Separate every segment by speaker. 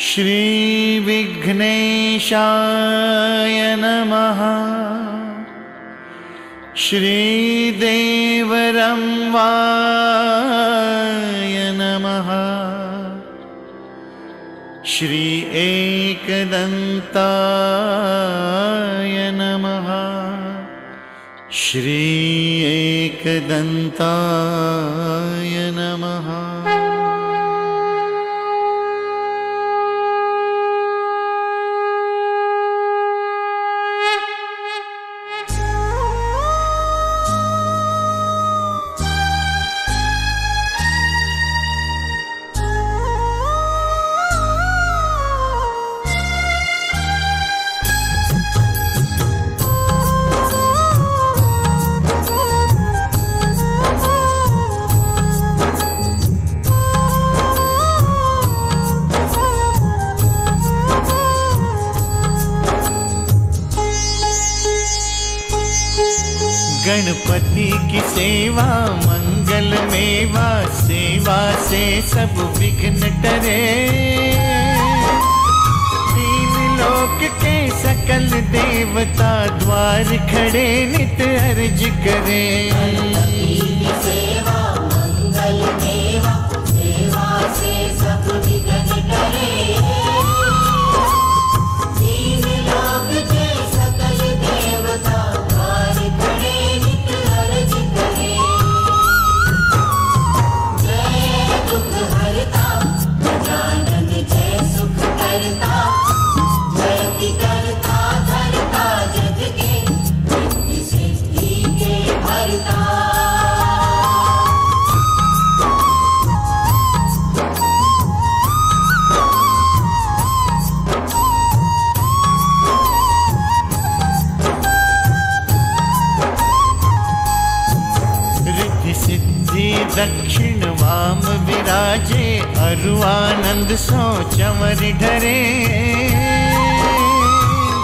Speaker 1: श्रीविघ्नेशाय नमः। श्रीदेवरं वाय नमः। श्री एकदन्ताय नमः। श्री एकदन्ताय गणपति की सेवा, मंगल मेवा, सेवा से सब विघ्न टरे। तीन लोक के सकल देवता द्वार खड़े, नित अर्ज़ करे।
Speaker 2: सेवा
Speaker 1: अरु आनंद सो चमर ढरे।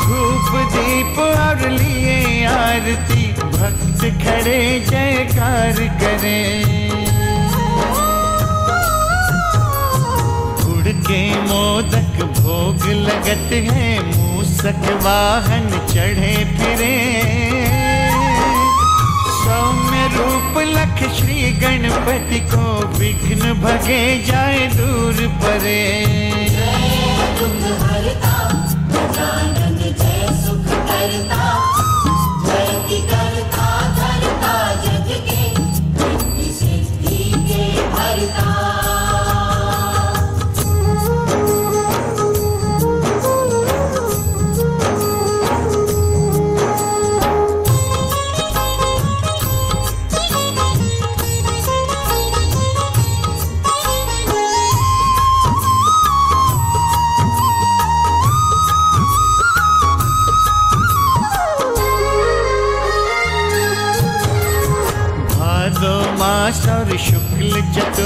Speaker 1: धूप, दीप और लिए आरती, भक्त खड़े, जयकार करे। गुड़ के मोदक भोग लगत है, मूसक वाहन चढ़े फिरे। सौम्य रूप लख श्री गणपति को विघ्न भगे जाए दूर परे।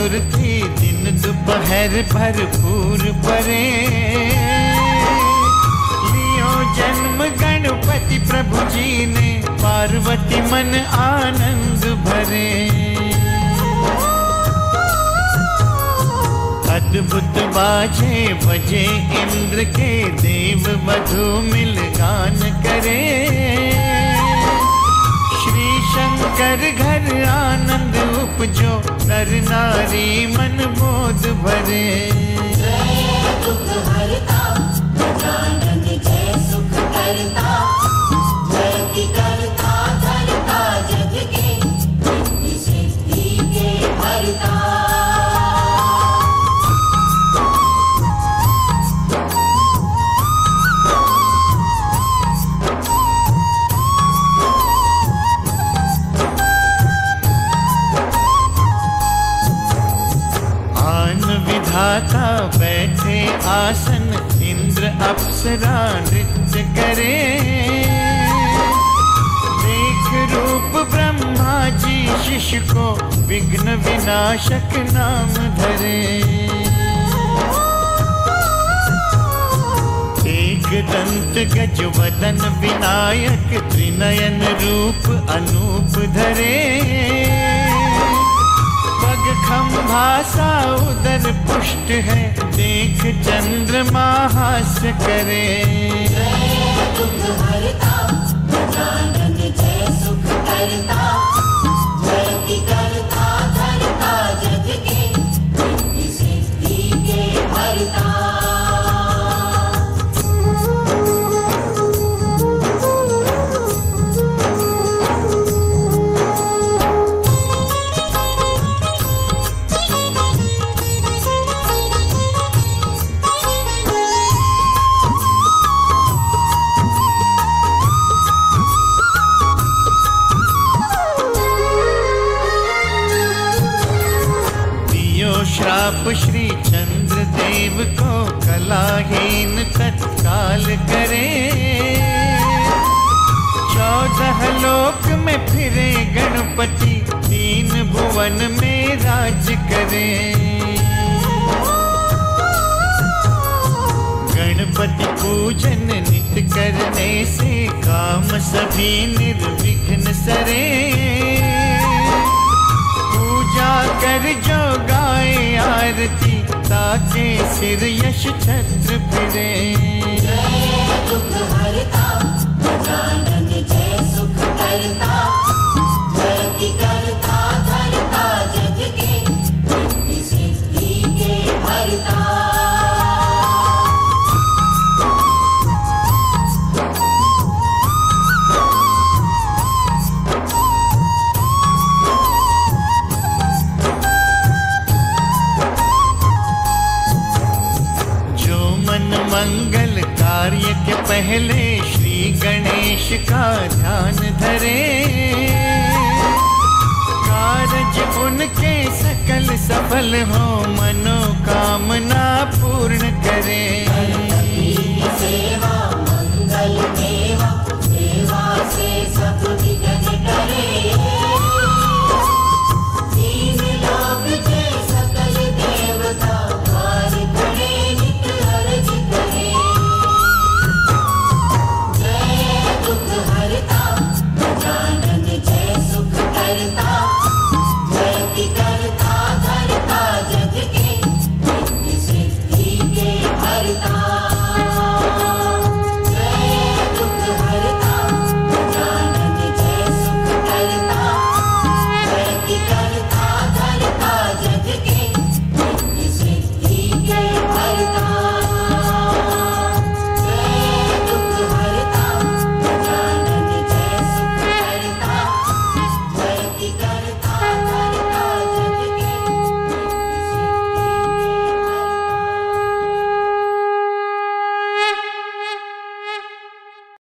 Speaker 1: शुक्ल चतुर्थी दिन दोपहर भरपूर परे। लियो जन्म गणपति प्रभु जी ने, पार्वती मन आनंद भरे। अद्भुत बाजे बजे इंद्र के देव वधु मिल गान करे। शंकर घर आनंद उपजो नर नारी मन बोध भरे।
Speaker 2: दुख हरता।
Speaker 1: अप्सरा नृत्य करे। देख रूप ब्रह्मा जी शिष्य को विघ्न विनाशक नाम धरे। एक दंत गज वदन विनायक त्रिनयन रूप अनूप धरे। खंभा उदर पुष्ट है देख चंद्रमा हास्य करे।
Speaker 2: जय सुख करता।
Speaker 1: करे। चौदह लोक में फिरे गणपति, तीन भुवन में राज करे। गणपति पूजन नित करने से काम सभी निर्विघ्न सरे। पूजा कर जो गाए आरती, ताके सिर यश छत्र फिरे। श्री गणेश का ध्यान धरे। कारज उनके सकल सफल हो मनोकामना पूर्ण करें।